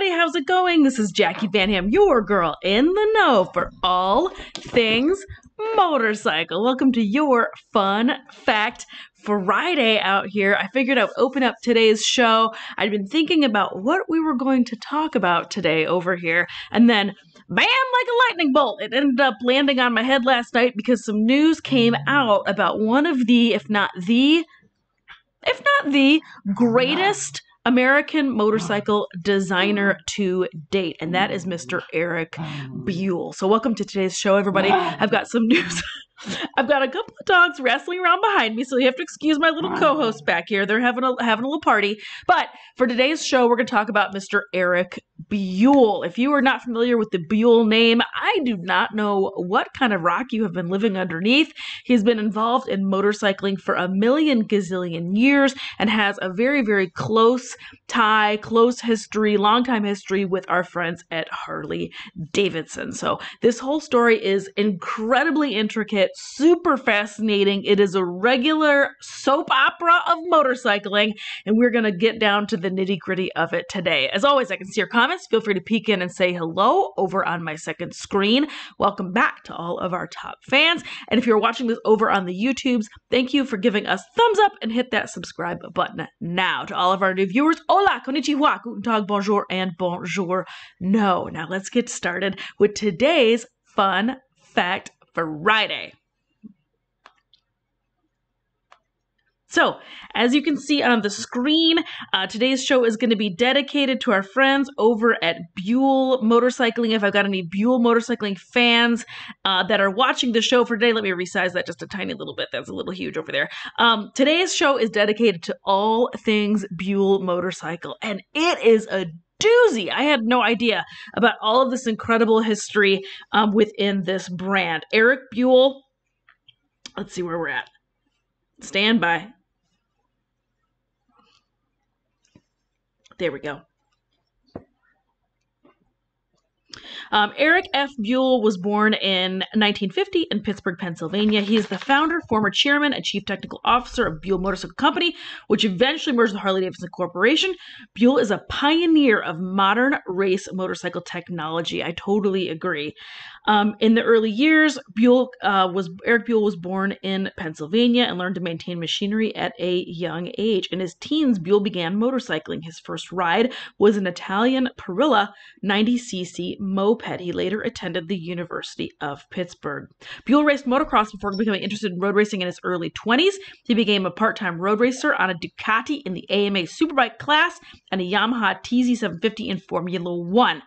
Everybody, how's it going? This is Jacqui Van Ham, your girl in the know for all things motorcycle. Welcome to your fun fact Friday out here. I figured I would open up today's show. I'd been thinking about what we were going to talk about today over here, and then bam, like a lightning bolt, it ended up landing on my head last night because some news came out about one of the, if not the, if not the greatest American motorcycle oh. designer to date, and that is Mr. Eric oh. Buell. So, welcome to today's show, everybody. I've got some news. I've got a couple of dogs wrestling around behind me, so you have to excuse my little co-host back here. They're having a having a little party. But for today's show, we're going to talk about Mr. Eric Buell. If you are not familiar with the Buell name, I do not know what kind of rock you have been living underneath. He's been involved in motorcycling for a million gazillion years and has a very very close tie, close history, long time history with our friends at Harley Davidson. So this whole story is incredibly intricate, super fascinating. It is a regular soap opera of motorcycling, and we're going to get down to the nitty gritty of it today. As always, I can see your comments. Feel free to peek in and say hello over on my second screen. Welcome back to all of our top fans. And if you're watching this over on the YouTubes, thank you for giving us thumbs up and hit that subscribe button now. To all of our new viewers, hola, konnichiwa, guten tag, bonjour, and bonjour. No. Now let's get started with today's fun fact Friday. So, as you can see on the screen, uh, today's show is going to be dedicated to our friends over at Buell Motorcycling. If I've got any Buell Motorcycling fans uh, that are watching the show for today, let me resize that just a tiny little bit. That's a little huge over there. Um, today's show is dedicated to all things Buell Motorcycle, and it is a doozy. I had no idea about all of this incredible history um, within this brand. Eric Buell, let's see where we're at. Stand by. There we go. Um, Eric F. Buell was born in 1950 in Pittsburgh, Pennsylvania. He is the founder, former chairman, and chief technical officer of Buell Motorcycle Company, which eventually merged with Harley Davidson Corporation. Buell is a pioneer of modern race motorcycle technology. I totally agree. Um, in the early years, Buell uh, was Eric Buell was born in Pennsylvania and learned to maintain machinery at a young age. In his teens, Buell began motorcycling. His first ride was an Italian Parilla 90cc moped. He later attended the University of Pittsburgh. Buell raced motocross before becoming interested in road racing in his early 20s. He became a part-time road racer on a Ducati in the AMA Superbike class and a Yamaha TZ750 in Formula One.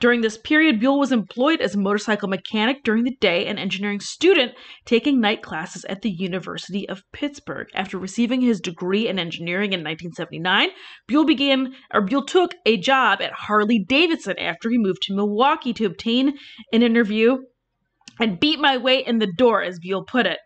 During this period, Buell was employed as a motorcycle mechanic during the day and engineering student taking night classes at the University of Pittsburgh. After receiving his degree in engineering in 1979, Buell began or Buell took a job at Harley Davidson after he moved to Milwaukee to obtain an interview and beat my way in the door, as Buell put it.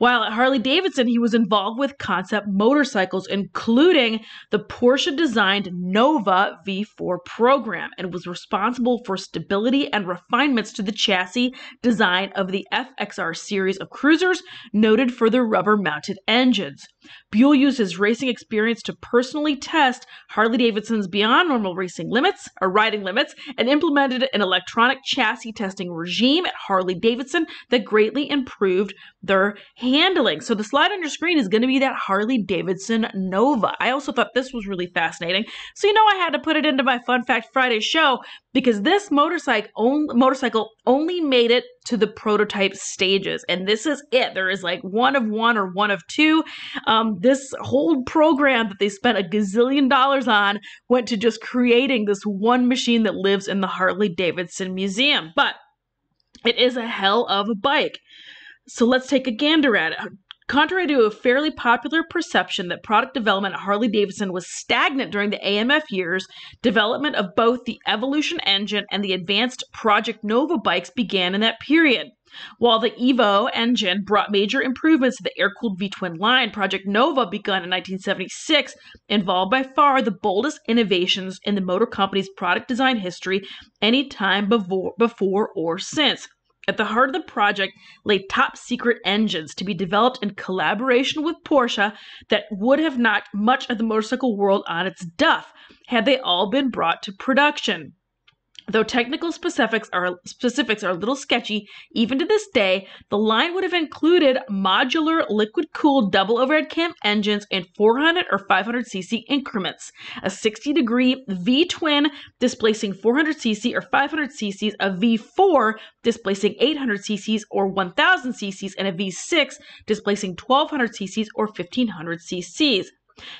While at Harley Davidson, he was involved with concept motorcycles, including the Porsche designed Nova V4 program, and was responsible for stability and refinements to the chassis design of the FXR series of cruisers, noted for their rubber mounted engines. Buell used his racing experience to personally test Harley Davidson's beyond normal racing limits or riding limits and implemented an electronic chassis testing regime at Harley Davidson that greatly improved their handling. So the slide on your screen is going to be that Harley Davidson Nova. I also thought this was really fascinating. So you know I had to put it into my Fun Fact Friday show because this motorcycle only, motorcycle only made it to the prototype stages and this is it there is like one of one or one of two um, Um, this whole program that they spent a gazillion dollars on went to just creating this one machine that lives in the harley davidson museum. But it is a hell of a bike. So let's take a gander at it. Contrary to a fairly popular perception that product development at Harley Davidson was stagnant during the AMF years, development of both the Evolution engine and the advanced Project Nova bikes began in that period. While the Evo engine brought major improvements to the air cooled V twin line, Project Nova, begun in 1976, involved by far the boldest innovations in the motor company's product design history any time before, before or since. At the heart of the project lay top secret engines to be developed in collaboration with Porsche that would have knocked much of the motorcycle world on its duff had they all been brought to production. Though technical specifics are specifics are a little sketchy, even to this day, the line would have included modular liquid-cooled double overhead cam engines in 400 or 500 cc increments, a 60 degree V twin displacing 400 cc or 500 cc's, a V4 displacing 800 cc's or 1000 cc's, and a V6 displacing 1200 cc's or 1500 cc's.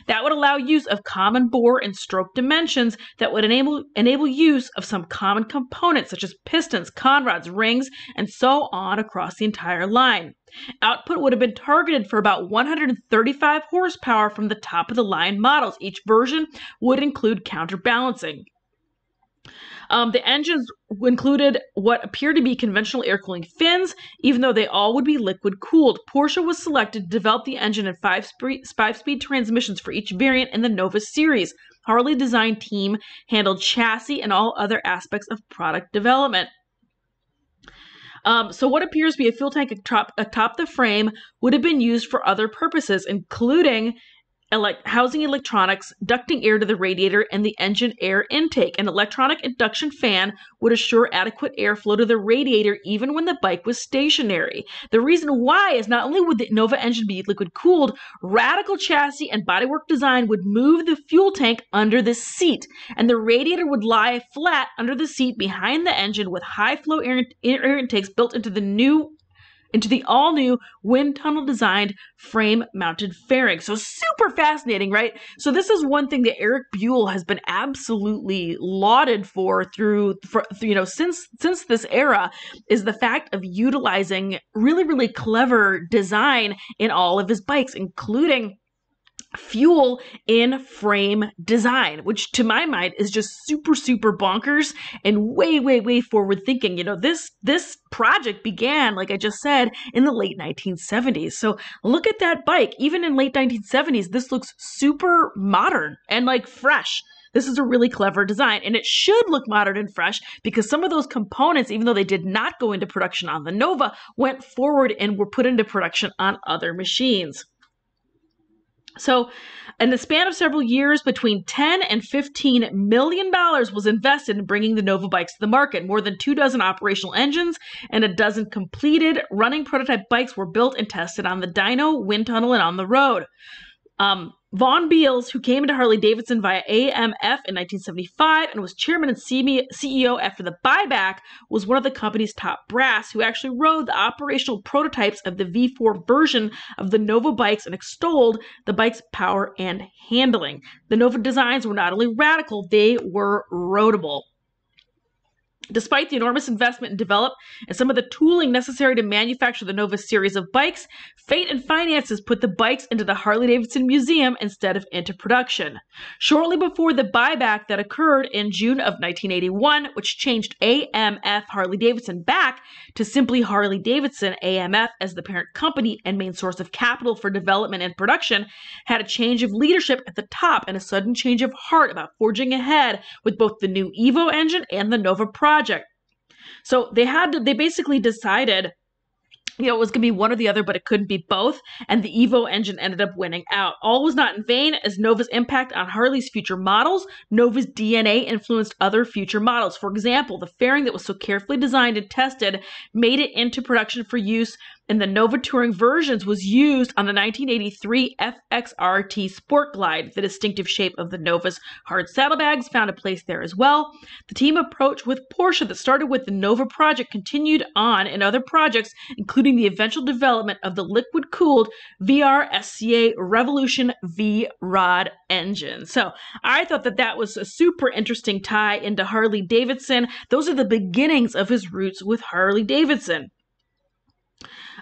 That would allow use of common bore and stroke dimensions that would enable enable use of some common components such as pistons, conrods, rings, and so on across the entire line. Output would have been targeted for about 135 horsepower from the top of the line models. Each version would include counterbalancing. Um, the engines included what appeared to be conventional air cooling fins, even though they all would be liquid cooled. Porsche was selected to develop the engine in five, sp- five speed transmissions for each variant in the Nova series. Harley design team handled chassis and all other aspects of product development. Um, so, what appears to be a fuel tank atop, atop the frame would have been used for other purposes, including elect- housing electronics, ducting air to the radiator, and the engine air intake. An electronic induction fan would assure adequate airflow to the radiator even when the bike was stationary. The reason why is not only would the Nova engine be liquid cooled, radical chassis and bodywork design would move the fuel tank under the seat, and the radiator would lie flat under the seat behind the engine with high flow air, air intakes built into the new into the all new wind tunnel designed frame mounted fairing. So super fascinating, right? So this is one thing that Eric Buell has been absolutely lauded for through, for, you know, since since this era is the fact of utilizing really really clever design in all of his bikes, including fuel in frame design, which to my mind is just super, super bonkers and way, way, way forward thinking. You know, this this project began, like I just said, in the late 1970s. So look at that bike. Even in late 1970s, this looks super modern and like fresh. This is a really clever design, and it should look modern and fresh because some of those components, even though they did not go into production on the Nova, went forward and were put into production on other machines. So, in the span of several years, between 10 and 15 million dollars was invested in bringing the Nova bikes to the market. More than two dozen operational engines and a dozen completed running prototype bikes were built and tested on the dyno, wind tunnel, and on the road. Um, Vaughn Beals, who came into Harley Davidson via AMF in 1975 and was chairman and CEO after the buyback, was one of the company's top brass who actually rode the operational prototypes of the V4 version of the Nova bikes and extolled the bike's power and handling. The Nova designs were not only radical, they were roadable. Despite the enormous investment in develop and some of the tooling necessary to manufacture the Nova series of bikes, fate and finances put the bikes into the Harley Davidson Museum instead of into production. Shortly before the buyback that occurred in June of 1981, which changed AMF Harley Davidson back to simply Harley Davidson AMF as the parent company and main source of capital for development and production, had a change of leadership at the top and a sudden change of heart about forging ahead with both the new Evo engine and the Nova project project. So they had to, they basically decided you know, it was going to be one or the other, but it couldn't be both. And the Evo engine ended up winning out. All was not in vain, as Nova's impact on Harley's future models, Nova's DNA influenced other future models. For example, the fairing that was so carefully designed and tested made it into production for use in the Nova Touring versions was used on the 1983 FXRT Sport Glide. The distinctive shape of the Nova's hard saddlebags found a place there as well. The team approach with Porsche that started with the Nova project continued on in other projects, including the eventual development of the liquid cooled VR SCA Revolution V Rod engine. So I thought that that was a super interesting tie into Harley Davidson. Those are the beginnings of his roots with Harley Davidson.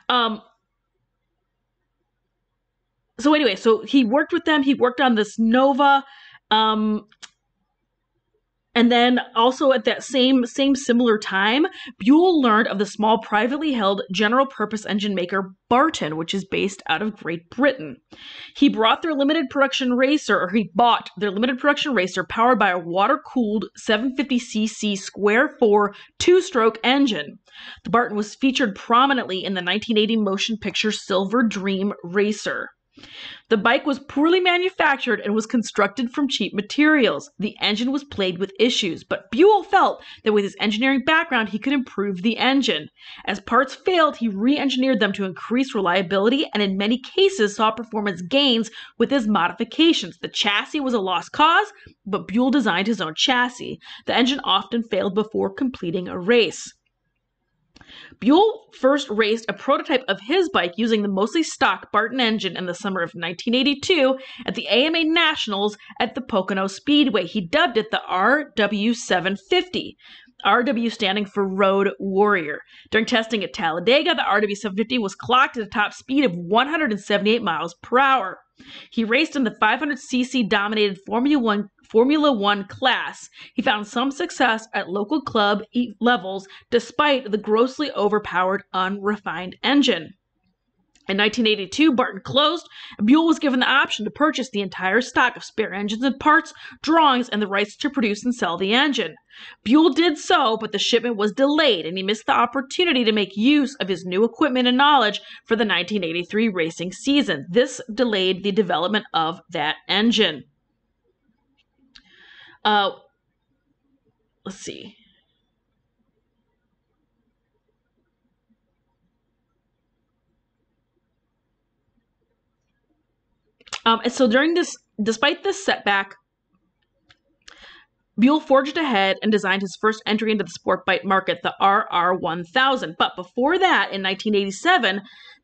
Um, so anyway, so he worked with them. He worked on this Nova. Um, and then also at that same same similar time, Buell learned of the small privately held general purpose engine maker Barton, which is based out of Great Britain. He brought their limited production racer, or he bought their limited production racer powered by a water cooled 750cc square four two stroke engine. The Barton was featured prominently in the 1980 motion picture Silver Dream Racer. The bike was poorly manufactured and was constructed from cheap materials. The engine was plagued with issues, but Buell felt that with his engineering background, he could improve the engine. As parts failed, he re engineered them to increase reliability and, in many cases, saw performance gains with his modifications. The chassis was a lost cause, but Buell designed his own chassis. The engine often failed before completing a race. Buell first raced a prototype of his bike using the mostly stock Barton engine in the summer of 1982 at the AMA Nationals at the Pocono Speedway. He dubbed it the RW750. RW standing for Road Warrior. During testing at Talladega, the RW750 was clocked at a top speed of 178 miles per hour. He raced in the 500cc dominated Formula One Formula One class. He found some success at local club levels despite the grossly overpowered, unrefined engine. In 1982, Barton closed, and Buell was given the option to purchase the entire stock of spare engines and parts, drawings, and the rights to produce and sell the engine. Buell did so, but the shipment was delayed, and he missed the opportunity to make use of his new equipment and knowledge for the 1983 racing season. This delayed the development of that engine. Uh, let's see. Um, and so during this, despite this setback, Buell forged ahead and designed his first entry into the sport bike market, the RR1000. But before that, in 1987,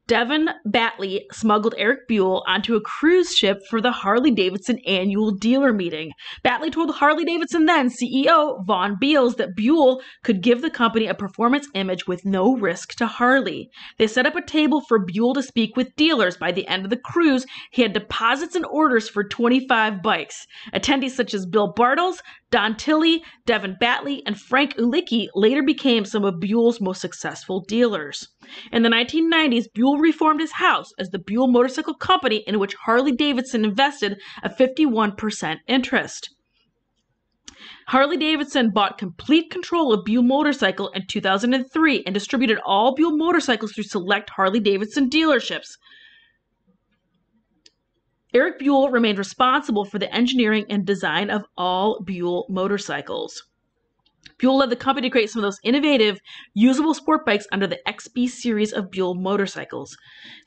Devin Batley smuggled Eric Buell onto a cruise ship for the Harley Davidson annual dealer meeting. Batley told Harley Davidson then CEO Vaughn Beals that Buell could give the company a performance image with no risk to Harley. They set up a table for Buell to speak with dealers. By the end of the cruise, he had deposits and orders for 25 bikes. Attendees such as Bill Bartels, Don Tilley, Devin Batley, and Frank Ulicki later became some of Buell's most successful dealers. In the 1990s, Buell reformed his house as the Buell Motorcycle Company, in which Harley Davidson invested a 51% interest. Harley Davidson bought complete control of Buell Motorcycle in 2003 and distributed all Buell motorcycles through select Harley Davidson dealerships. Eric Buell remained responsible for the engineering and design of all Buell motorcycles. Buell led the company to create some of those innovative, usable sport bikes under the XB series of Buell motorcycles.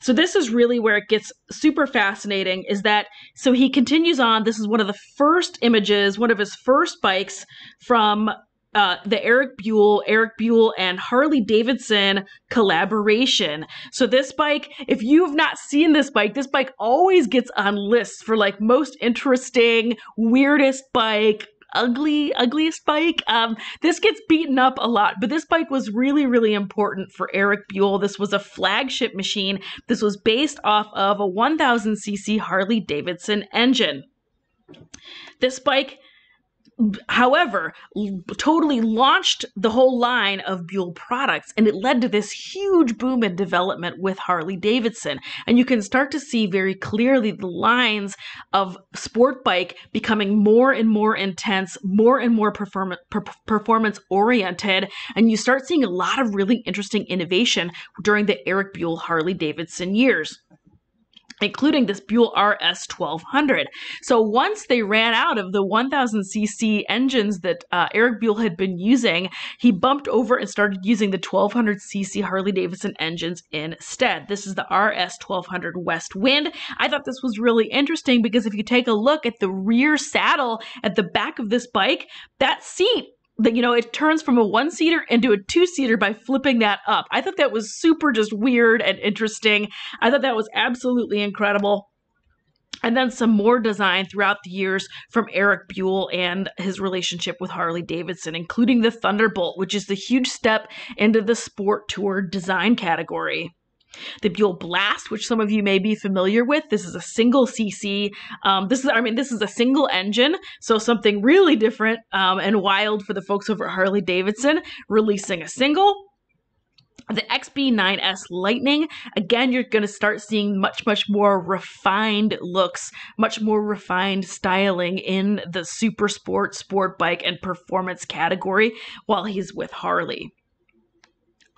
So this is really where it gets super fascinating is that so he continues on this is one of the first images, one of his first bikes from uh, the Eric Buell, Eric Buell, and Harley Davidson collaboration. So this bike, if you've not seen this bike, this bike always gets on lists for like most interesting, weirdest bike, ugly, ugliest bike. Um, this gets beaten up a lot, but this bike was really, really important for Eric Buell. This was a flagship machine. This was based off of a 1000cc Harley Davidson engine. This bike however, totally launched the whole line of Buell products and it led to this huge boom in development with Harley Davidson. And you can start to see very clearly the lines of sport bike becoming more and more intense, more and more perform- per- performance oriented. And you start seeing a lot of really interesting innovation during the Eric Buell Harley Davidson years including this Buell RS 1200. So once they ran out of the 1000cc engines that uh, Eric Buell had been using, he bumped over and started using the 1200cc Harley Davidson engines instead. This is the RS 1200 West Wind. I thought this was really interesting because if you take a look at the rear saddle at the back of this bike, that seat that you know it turns from a one seater into a two seater by flipping that up. I thought that was super just weird and interesting. I thought that was absolutely incredible. And then some more design throughout the years from Eric Buell and his relationship with Harley Davidson, including the Thunderbolt, which is the huge step into the sport tour design category. The Buell Blast, which some of you may be familiar with, this is a single CC. Um, this is, I mean, this is a single engine, so something really different um, and wild for the folks over at Harley Davidson, releasing a single. The XB9S Lightning, again, you're going to start seeing much, much more refined looks, much more refined styling in the super sport, sport bike, and performance category while he's with Harley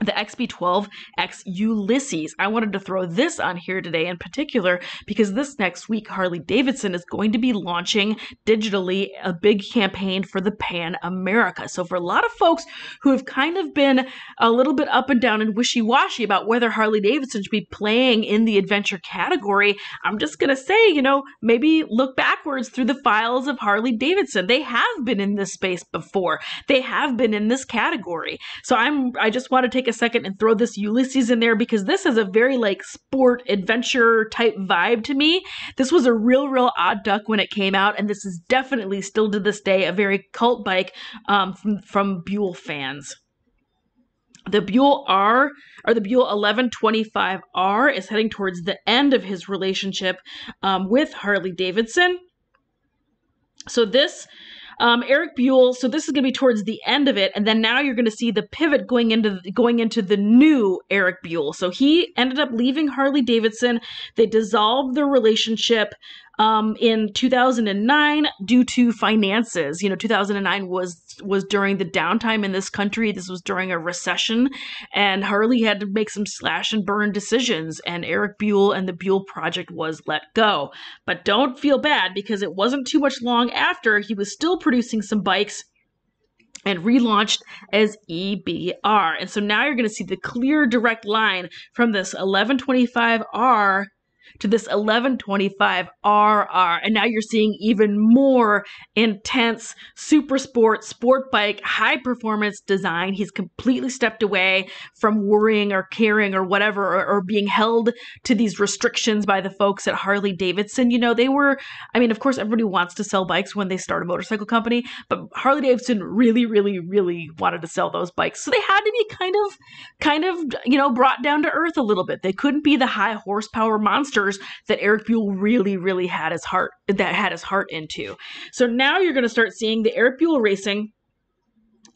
the XB12X Ulysses. I wanted to throw this on here today in particular because this next week, Harley Davidson is going to be launching digitally a big campaign for the Pan America. So, for a lot of folks who have kind of been a little bit up and down and wishy washy about whether Harley Davidson should be playing in the adventure category, I'm just going to say, you know, maybe look backwards through the files of Harley Davidson. They have been in this space before, they have been in this category. So, I'm, I just want to take a second and throw this Ulysses in there because this is a very like sport adventure type vibe to me. This was a real, real odd duck when it came out, and this is definitely still to this day a very cult bike um, from, from Buell fans. The Buell R or the Buell 1125R is heading towards the end of his relationship um, with Harley Davidson. So this um, Eric Buell. So this is going to be towards the end of it, and then now you're going to see the pivot going into going into the new Eric Buell. So he ended up leaving Harley Davidson. They dissolved their relationship um, in 2009 due to finances. You know, 2009 was was during the downtime in this country. This was during a recession, and Harley had to make some slash and burn decisions. And Eric Buell and the Buell Project was let go. But don't feel bad because it wasn't too much long after he was still producing some bikes and relaunched as EBR. And so now you're going to see the clear direct line from this 1125R to this 1125 RR. And now you're seeing even more intense super sport, sport bike, high performance design. He's completely stepped away from worrying or caring or whatever, or, or being held to these restrictions by the folks at Harley Davidson. You know, they were, I mean, of course, everybody wants to sell bikes when they start a motorcycle company, but Harley Davidson really, really, really wanted to sell those bikes. So they had to be kind of, kind of, you know, brought down to earth a little bit. They couldn't be the high horsepower monsters that Eric Buell really, really had his heart that had his heart into. So now you're going to start seeing the Eric Buell Racing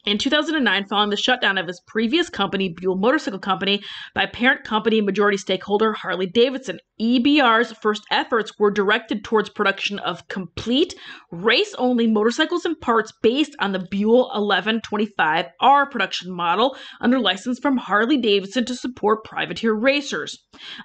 in 2009, following the shutdown of his previous company, Buell Motorcycle Company, by parent company majority stakeholder Harley Davidson, EBR's first efforts were directed towards production of complete race only motorcycles and parts based on the Buell 1125R production model under license from Harley Davidson to support privateer racers.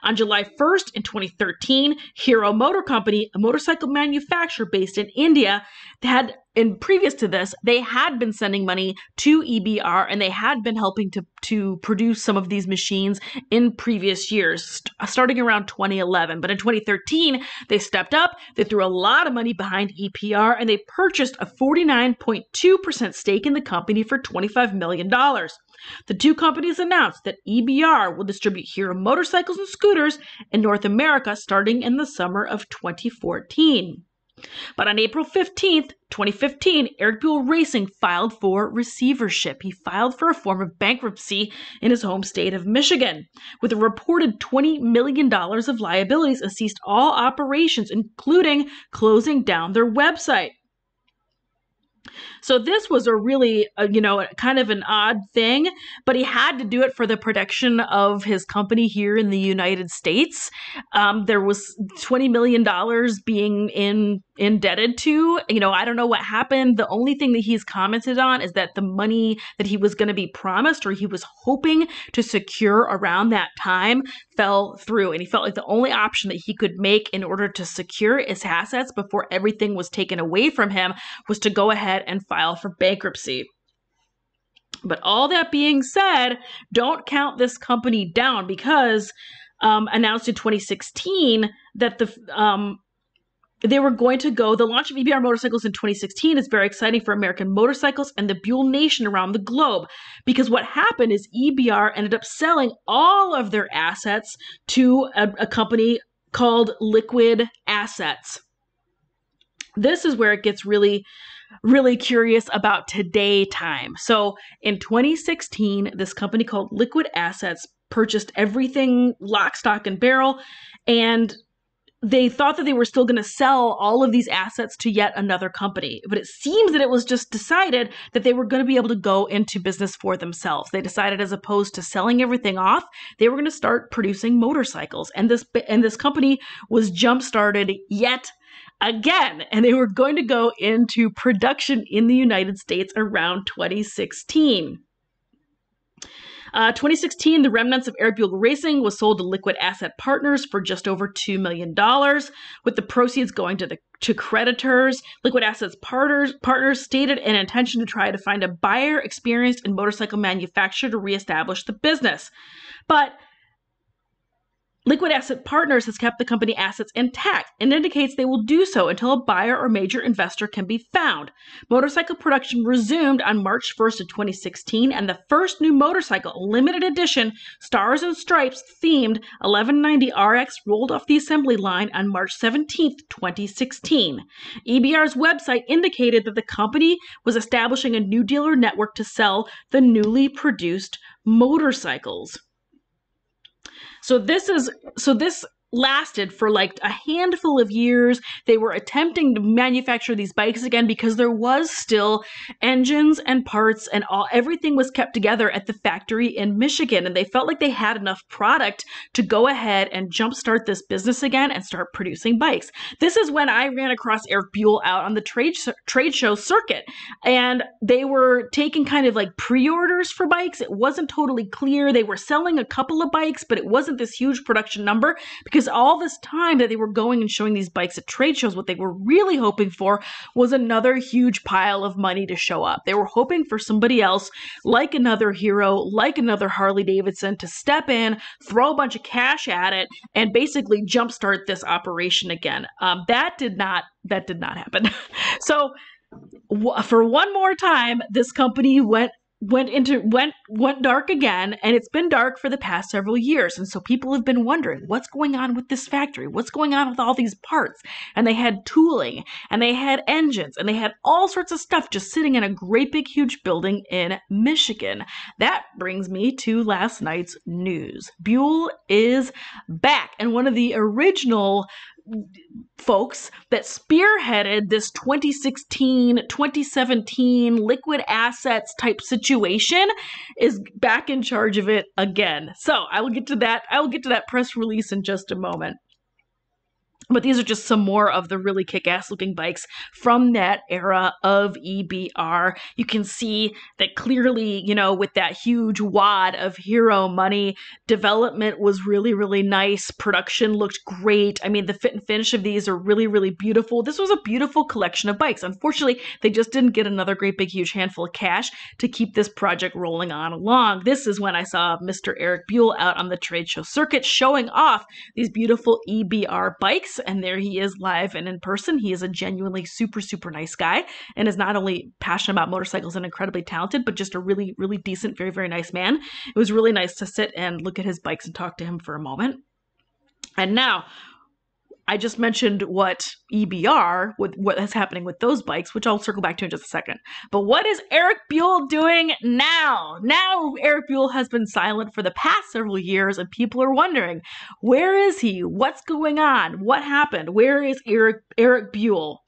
On July 1st, in 2013, Hero Motor Company, a motorcycle manufacturer based in India, had and previous to this, they had been sending money to EBR and they had been helping to, to produce some of these machines in previous years, st- starting around 2011. But in 2013, they stepped up, they threw a lot of money behind EBR, and they purchased a 49.2% stake in the company for $25 million. The two companies announced that EBR will distribute Hero motorcycles and scooters in North America starting in the summer of 2014. But on April 15th, 2015, Eric Buell Racing filed for receivership. He filed for a form of bankruptcy in his home state of Michigan. With a reported $20 million of liabilities and ceased all operations, including closing down their website. So this was a really, uh, you know, kind of an odd thing, but he had to do it for the protection of his company here in the United States. Um, there was $20 million being in indebted to. You know, I don't know what happened. The only thing that he's commented on is that the money that he was going to be promised or he was hoping to secure around that time fell through. And he felt like the only option that he could make in order to secure his assets before everything was taken away from him was to go ahead and file for bankruptcy. But all that being said, don't count this company down because um, announced in 2016 that the um, they were going to go. The launch of EBR motorcycles in 2016 is very exciting for American motorcycles and the Buell Nation around the globe because what happened is EBR ended up selling all of their assets to a, a company called Liquid Assets. This is where it gets really really curious about today time. So in 2016, this company called Liquid Assets purchased everything lock, stock, and barrel. And they thought that they were still going to sell all of these assets to yet another company. But it seems that it was just decided that they were going to be able to go into business for themselves. They decided as opposed to selling everything off, they were going to start producing motorcycles. And this and this company was jump started yet again and they were going to go into production in the United States around 2016. Uh, 2016, the remnants of Buell Racing was sold to Liquid Asset Partners for just over $2 million, with the proceeds going to the to creditors. Liquid Assets partners, partners stated an intention to try to find a buyer experienced in motorcycle manufacture to reestablish the business. But Liquid Asset Partners has kept the company assets intact and indicates they will do so until a buyer or major investor can be found. Motorcycle production resumed on March 1st of 2016, and the first new motorcycle, limited edition, Stars and Stripes themed 1190 RX rolled off the assembly line on March 17th, 2016. EBR's website indicated that the company was establishing a new dealer network to sell the newly produced motorcycles. So this is so this lasted for like a handful of years. They were attempting to manufacture these bikes again because there was still engines and parts and all everything was kept together at the factory in Michigan and they felt like they had enough product to go ahead and jumpstart this business again and start producing bikes. This is when I ran across Eric Buell out on the trade trade show circuit and they were taking kind of like pre-orders for bikes. It wasn't totally clear. They were selling a couple of bikes, but it wasn't this huge production number because because all this time that they were going and showing these bikes at trade shows, what they were really hoping for was another huge pile of money to show up. They were hoping for somebody else, like another hero, like another Harley Davidson, to step in, throw a bunch of cash at it, and basically jumpstart this operation again. Um, that did not that did not happen. so for one more time, this company went went into went went dark again and it's been dark for the past several years. And so people have been wondering what's going on with this factory? What's going on with all these parts? And they had tooling and they had engines and they had all sorts of stuff just sitting in a great big huge building in Michigan. That brings me to last night's news. Buell is back and one of the original folks that spearheaded this 2016 2017 liquid assets type situation is back in charge of it again. So i will get to that i will get to that press release in just a moment but these are just some more of the really kick ass looking bikes from that era of EBR. You can see that clearly, you know, with that huge wad of hero money, development was really, really nice. Production looked great. I mean, the fit and finish of these are really, really beautiful. This was a beautiful collection of bikes. Unfortunately, they just didn't get another great big huge handful of cash to keep this project rolling on along. This is when I saw Mr. Eric Buell out on the trade show circuit showing off these beautiful EBR bikes and there he is live and in person. He is a genuinely super, super nice guy and is not only passionate about motorcycles and incredibly talented, but just a really, really decent, very, very nice man. It was really nice to sit and look at his bikes and talk to him for a moment. And now I just mentioned what EBR, with what is happening with those bikes, which I'll circle back to in just a second. But what is Eric Buell doing now? Now Eric Buell has been silent for the past several years, and people are wondering, where is he? What's going on? What happened? Where is Eric Eric Buell?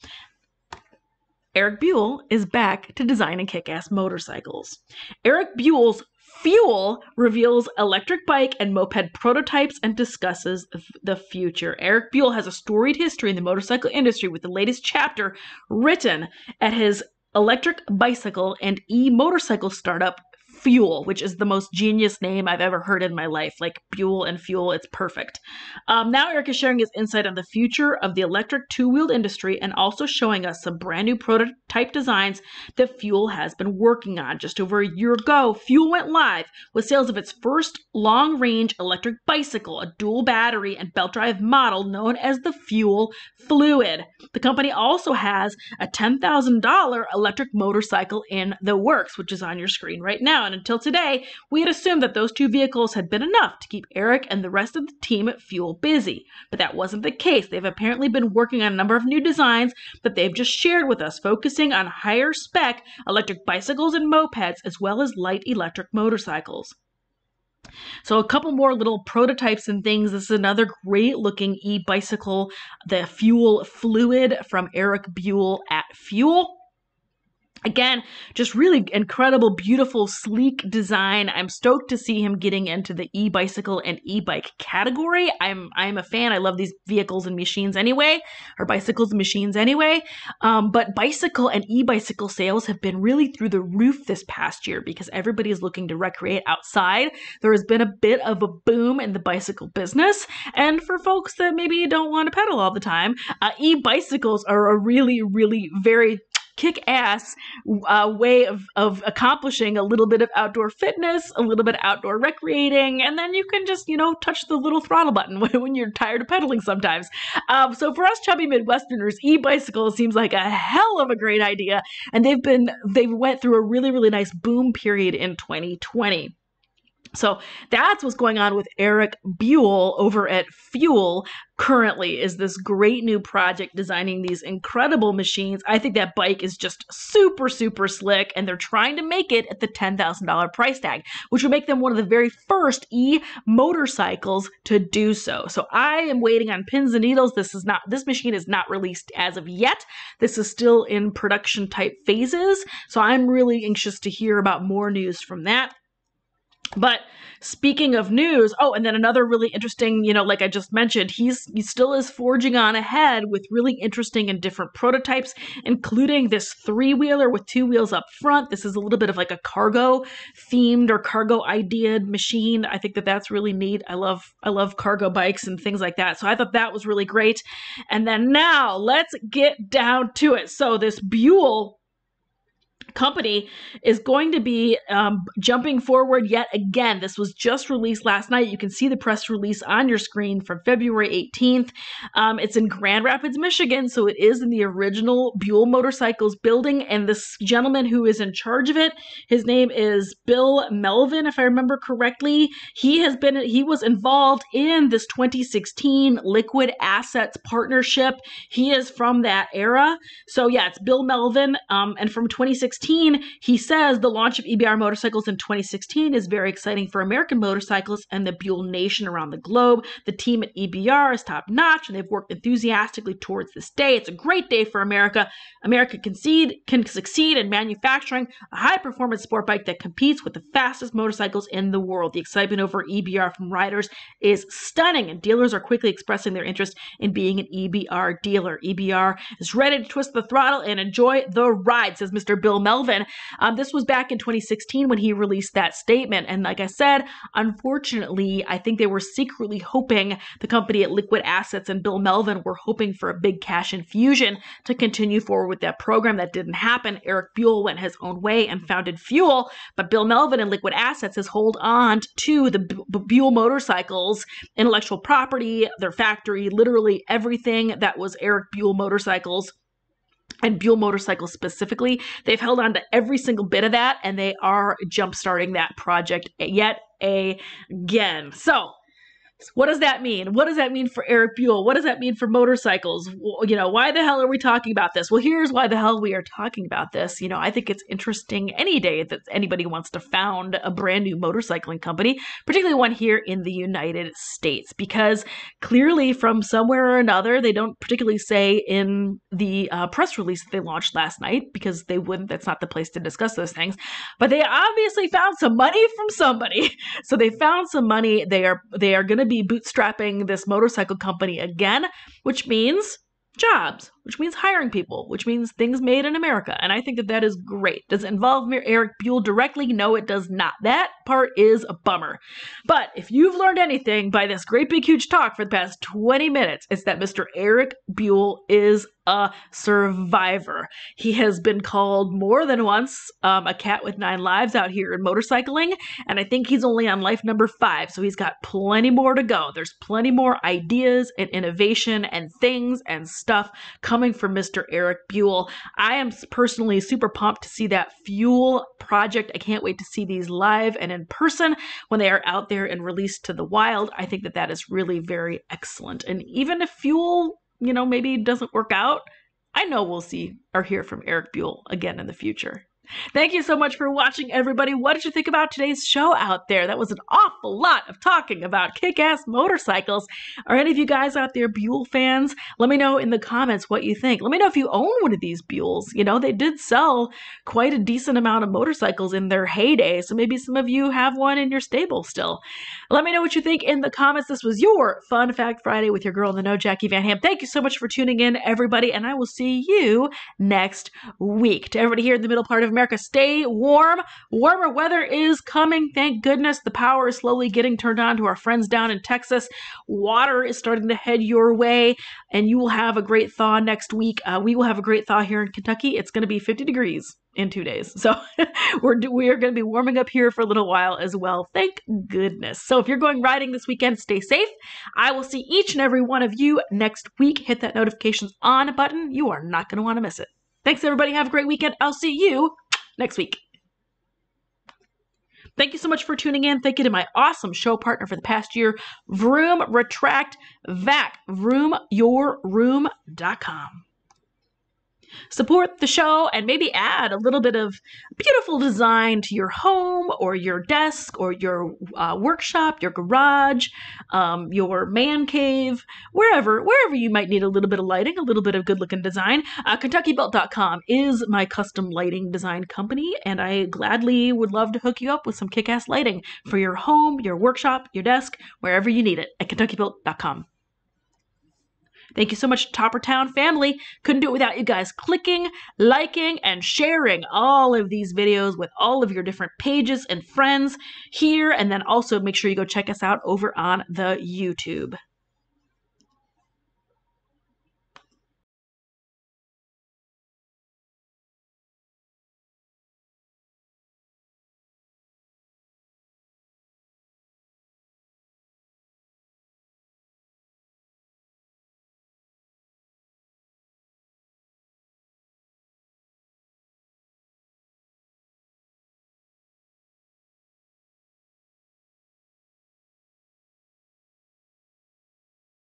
Eric Buell is back to design designing kick-ass motorcycles. Eric Buell's Fuell reveals electric bike and moped prototypes and discusses the future. Eric Buell has a storied history in the motorcycle industry with the latest chapter written at his electric bicycle and e motorcycle startup Fuell, which is the most genius name I've ever heard in my life. Like Buell and Fuell, it's perfect. Um, now Eric is sharing his insight on the future of the electric two-wheeled industry and also showing us some brand new prototype designs that Fuell has been working on. Just over a year ago, Fuell went live with sales of its first long-range electric bicycle, a dual battery and belt drive model known as the Fuell Fluid. The company also has a $10,000 electric motorcycle in the works, which is on your screen right now until today, we had assumed that those two vehicles had been enough to keep Eric and the rest of the team at Fuell busy. But that wasn't the case. They've apparently been working on a number of new designs that they've just shared with us, focusing on higher spec electric bicycles and mopeds, as well as light electric motorcycles. So a couple more little prototypes and things. This is another great looking e-bicycle, the Fuell Fluid from Eric Buell at Fuell. Again, just really incredible, beautiful, sleek design. I'm stoked to see him getting into the e-bicycle and e-bike category. I'm I'm a fan. I love these vehicles and machines anyway, or bicycles and machines anyway. Um, but bicycle and e-bicycle sales have been really through the roof this past year because everybody is looking to recreate outside. There has been a bit of a boom in the bicycle business, and for folks that maybe don't want to pedal all the time, uh, e-bicycles are a really, really very kick ass uh, way of, of accomplishing a little bit of outdoor fitness, a little bit of outdoor recreating, and then you can just, you know, touch the little throttle button when, you're tired of pedaling sometimes. Um, so for us chubby Midwesterners, e-bicycle seems like a hell of a great idea, and they've been they've went through a really really nice boom period in 2020. So that's what's going on with Eric Buell over at Fuell currently is this great new project designing these incredible machines. I think that bike is just super, super slick, and they're trying to make it at the $10,000 price tag, which would make them one of the very first e motorcycles to do so. So I am waiting on pins and needles. This is not, this machine is not released as of yet. This is still in production type phases. So I'm really anxious to hear about more news from that. But speaking of news, oh, and then another really interesting, you know, like I just mentioned, he's he still is forging on ahead with really interesting and different prototypes, including this three wheeler with two wheels up front. This is a little bit of like a cargo themed or cargo ideaed machine. I think that that's really neat. I love I love cargo bikes and things like that. So I thought that was really great. And then now let's get down to it. So this Buell company is going to be um, jumping forward yet again. This was just released last night. You can see the press release on your screen from February 18th. Um, it's in Grand Rapids, Michigan, so it is in the original Buell Motorcycles building. And this gentleman who is in charge of it, his name is Bill Melvin, if I remember correctly. He has been he was involved in this 2016 Liquid Assets partnership. He is from that era. So yeah, it's Bill Melvin, um, and from 2016 2016, he says the launch of EBR motorcycles in 2016 is very exciting for American motorcyclists and the Buell Nation around the globe. The team at EBR is top notch and they've worked enthusiastically towards this day. It's a great day for America. America concede, can succeed in manufacturing a high performance sport bike that competes with the fastest motorcycles in the world. The excitement over EBR from riders is stunning, and dealers are quickly expressing their interest in being an EBR dealer. EBR is ready to twist the throttle and enjoy the ride, says Mr. Bill Melvin. Um, this was back in 2016 when he released that statement. And like I said, unfortunately, I think they were secretly hoping the company at Liquid Assets and Bill Melvin were hoping for a big cash infusion to continue forward with that program. That didn't happen. Eric Buell went his own way and founded Fuell, but Bill Melvin and Liquid Assets has hold on to the B- Buell motorcycles, intellectual property, their factory, literally everything that was Eric Buell motorcycles and Buell Motorcycles specifically. They've held on to every single bit of that and they are jumpstarting that project yet again. So, what does that mean? What does that mean for Eric Buell? What does that mean for motorcycles? You know, why the hell are we talking about this? Well, here's why the hell we are talking about this. You know, I think it's interesting any day that anybody wants to found a brand new motorcycling company, particularly one here in the United States, because clearly from somewhere or another, they don't particularly say in the uh, press release that they launched last night, because they wouldn't, that's not the place to discuss those things, but they obviously found some money from somebody. So they found some money. They are, they are going to be bootstrapping this motorcycle company again, which means jobs, which means hiring people, which means things made in America. And I think that that is great. Does it involve Eric Buell directly? No, it does not. That part is a bummer. But if you've learned anything by this great big huge talk for the past 20 minutes, it's that Mr. Eric Buell is a survivor. He has been called more than once um, a cat with nine lives out here in motorcycling, and I think he's only on life number five, so he's got plenty more to go. There's plenty more ideas and innovation and things and stuff coming from Mr. Eric Buell. I am personally super pumped to see that Fuell project. I can't wait to see these live and in person when they are out there and released to the wild. I think that that is really very excellent. And even if Fuell you know, maybe doesn't work out, I know we'll see or hear from Eric Buell again in the future. Thank you so much for watching, everybody. What did you think about today's show out there? That was an awful lot of talking about kick ass motorcycles. Are any of you guys out there Buell fans? Let me know in the comments what you think. Let me know if you own one of these Buells. You know, they did sell quite a decent amount of motorcycles in their heyday, so maybe some of you have one in your stable still. Let me know what you think in the comments. This was your Fun Fact Friday with your girl in the know, Jacqui Van Ham. Thank you so much for tuning in, everybody, and I will see you next week. To everybody here in the middle part of America, America. Stay warm. Warmer weather is coming. Thank goodness. The power is slowly getting turned on to our friends down in Texas. Water is starting to head your way, and you will have a great thaw next week. Uh, we will have a great thaw here in Kentucky. It's going to be 50 degrees in two days. So we're we are going to be warming up here for a little while as well. Thank goodness. So if you're going riding this weekend, stay safe. I will see each and every one of you next week. Hit that notifications on button. You are not going to want to miss it. Thanks everybody. Have a great weekend. I'll see you next week. Thank you so much for tuning in. Thank you to my awesome show partner for the past year, Vroom Retract Vac, vroomyourroom.com support the show and maybe add a little bit of beautiful design to your home or your desk or your uh, workshop, your garage, um, your man cave, wherever, wherever you might need a little bit of lighting, a little bit of good looking design. Uh, is my custom lighting design company, and I gladly would love to hook you up with some kick ass lighting for your home, your workshop, your desk, wherever you need it at KentuckyBuilt.com. Thank you so much, Choppertown family. Couldn't do it without you guys clicking, liking, and sharing all of these videos with all of your different pages and friends here. And then also make sure you go check us out over on the YouTube.